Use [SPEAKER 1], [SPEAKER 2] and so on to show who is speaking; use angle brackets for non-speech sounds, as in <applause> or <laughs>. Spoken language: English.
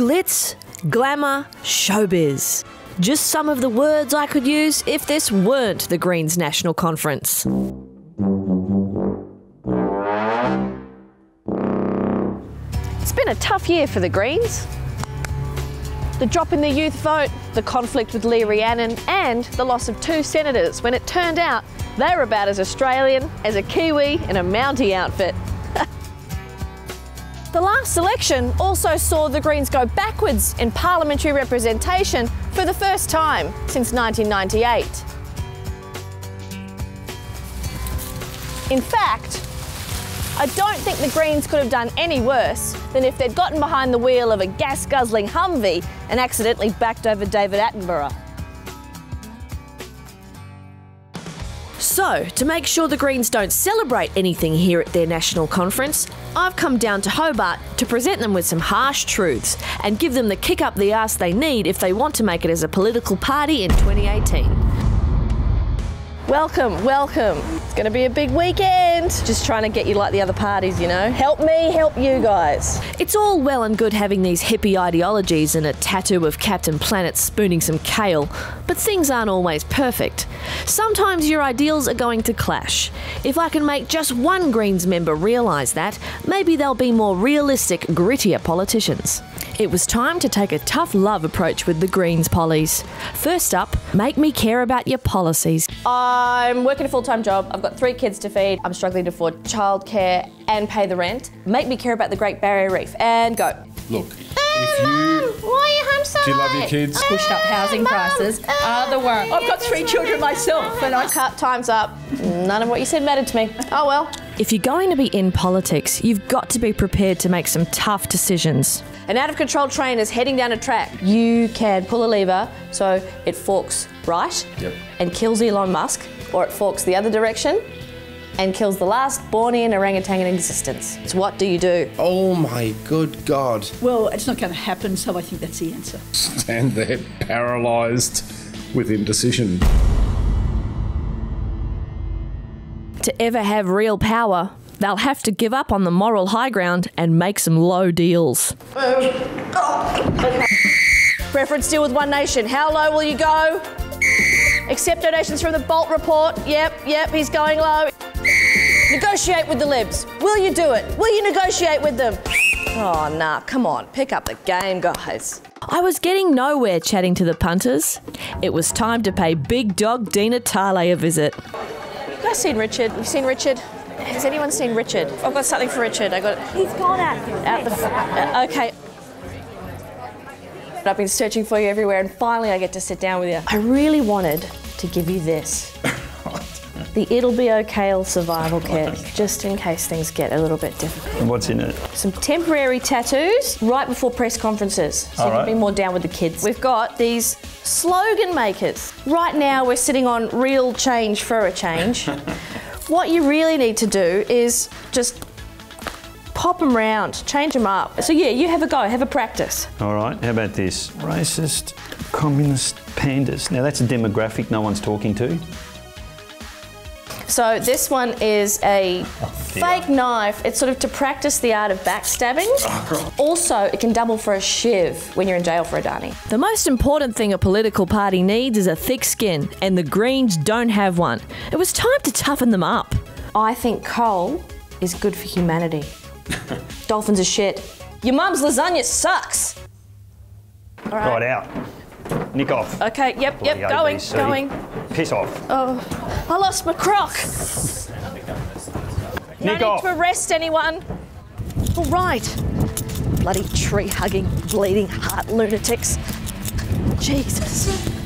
[SPEAKER 1] Glitz, glamour, showbiz. Just some of the words I could use if this weren't the Greens National Conference. It's been a tough year for the Greens. The drop in the youth vote, the conflict with Lee Rhiannon, and the loss of two senators when it turned out they're about as Australian as a Kiwi in a Mountie outfit. The last election also saw the Greens go backwards in parliamentary representation for the first time since 1998. In fact, I don't think the Greens could have done any worse than if they'd gotten behind the wheel of a gas guzzling Humvee and accidentally backed over David Attenborough. So, to make sure the Greens don't celebrate anything here at their national conference, I've come down to Hobart to present them with some harsh truths and give them the kick up the arse they need if they want to make it as a political party in 2018. Welcome, welcome. It's going to be a big weekend. Just trying to get you like the other parties, you know. Help me, help you guys. It's all well and good having these hippie ideologies and a tattoo of Captain Planet spooning some kale, but things aren't always perfect. Sometimes your ideals are going to clash. If I can make just one Greens member realise that, maybe they'll be more realistic, grittier politicians. It was time to take a tough love approach with the Greens pollies. First up, make me care about your policies. I'm working a full time job. I've got three kids to feed. I'm struggling to afford childcare and pay the rent. Make me care about the Great Barrier Reef and go.
[SPEAKER 2] Look, if you.
[SPEAKER 3] Why are you home so
[SPEAKER 2] Do you love your
[SPEAKER 3] late?
[SPEAKER 2] kids?
[SPEAKER 4] pushed up housing prices uh, are the worst.
[SPEAKER 1] I've got three children myself and I cut time's up. None of what you said mattered to me. Oh well. If you're going to be in politics, you've got to be prepared to make some tough decisions. An out of control train is heading down a track. You can pull a lever so it forks right
[SPEAKER 2] Yep.
[SPEAKER 1] and kills Elon Musk, or it forks the other direction and kills the last Bornean orangutan in existence. So what do you do?
[SPEAKER 2] Oh my good God.
[SPEAKER 4] Well, it's not going to happen, so I think that's the answer. <laughs>
[SPEAKER 2] Stand there paralysed with indecision.
[SPEAKER 1] To ever have real power, they'll have to give up on the moral high ground and make some low deals. Preference deal with One Nation. How low will you go? Accept donations from the Bolt report. Yep, yep, he's going low. Negotiate with the libs. Will you do it? Will you negotiate with them? Oh, nah, come on, pick up the game, guys. I was getting nowhere chatting to the punters. It was time to pay big dog Di Natale a visit. Guys seen Richard? We've seen Richard? Has anyone seen Richard? I've got something for Richard. I got
[SPEAKER 3] He's gone out.
[SPEAKER 1] out the. uh, okay. I've been searching for you everywhere, and finally I get to sit down with you. I really wanted to give you this. The It'll Be Okay survival kit, <laughs> just in case things get a little bit difficult.
[SPEAKER 5] What's in it?
[SPEAKER 1] Some temporary tattoos right before press conferences, so you
[SPEAKER 5] All
[SPEAKER 1] can be more down with the kids. We've got these slogan makers. Right now we're sitting on real change for a change. <laughs> what you really need to do is just pop them round, change them up. So yeah, you have a go, have a practice.
[SPEAKER 5] All right, how about this? Racist, communist pandas. Now that's a demographic no one's talking to.
[SPEAKER 1] So this one is a oh,
[SPEAKER 5] dear.
[SPEAKER 1] fake knife. It's sort of to practice the art of backstabbing. Oh, also, it can double for a shiv when you're in jail for a Adani. The most important thing a political party needs is a thick skin, and the Greens don't have one. It was time to toughen them up. I think coal is good for humanity. <laughs> Dolphins are shit. Your mum's lasagna sucks. All right.
[SPEAKER 5] Right out. Nick off.
[SPEAKER 1] Okay, yep, yep,
[SPEAKER 5] Bloody
[SPEAKER 1] going,
[SPEAKER 5] ABC.
[SPEAKER 1] going.
[SPEAKER 5] Piss off.
[SPEAKER 1] Oh, I lost my crock. No need
[SPEAKER 5] off.
[SPEAKER 1] to arrest anyone. All right. Bloody tree hugging, bleeding heart lunatics. Jesus.